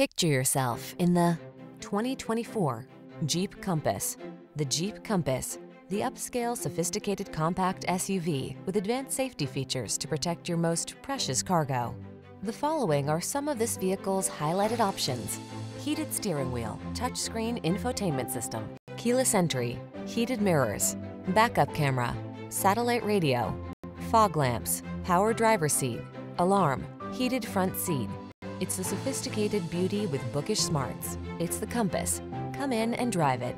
Picture yourself in the 2024 Jeep Compass. The Jeep Compass, the upscale sophisticated compact SUV with advanced safety features to protect your most precious cargo. The following are some of this vehicle's highlighted options. Heated steering wheel, touchscreen infotainment system, keyless entry, heated mirrors, backup camera, satellite radio, fog lamps, power driver seat, alarm, heated front seat. It's the sophisticated beauty with bookish smarts. It's the Compass. Come in and drive it.